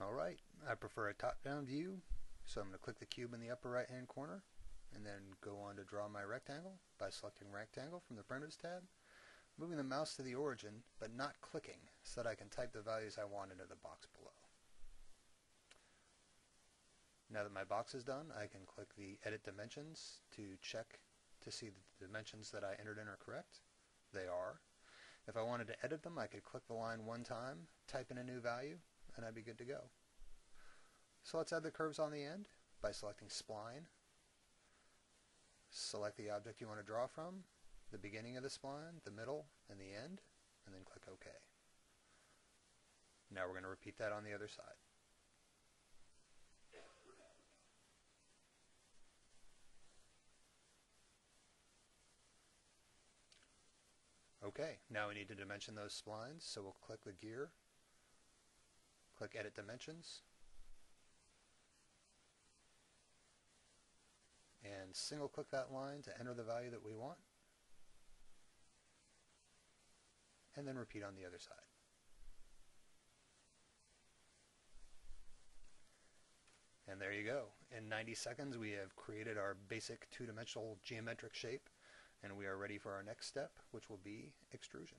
Alright, I prefer a top-down view, so I'm going to click the cube in the upper right hand corner and then go on to draw my rectangle by selecting rectangle from the primitives tab, moving the mouse to the origin but not clicking so that I can type the values I want into the box below. Now that my box is done, I can click the edit dimensions to check to see that the dimensions that I entered in are correct. They are. If I wanted to edit them, I could click the line one time, type in a new value, and I'd be good to go. So let's add the curves on the end by selecting spline. Select the object you want to draw from, the beginning of the spline, the middle, and the end, and then click OK. Now we're going to repeat that on the other side. Okay, now we need to dimension those splines, so we'll click the gear, click Edit Dimensions, and single click that line to enter the value that we want, and then repeat on the other side. And there you go. In 90 seconds we have created our basic two-dimensional geometric shape and we are ready for our next step, which will be extrusion.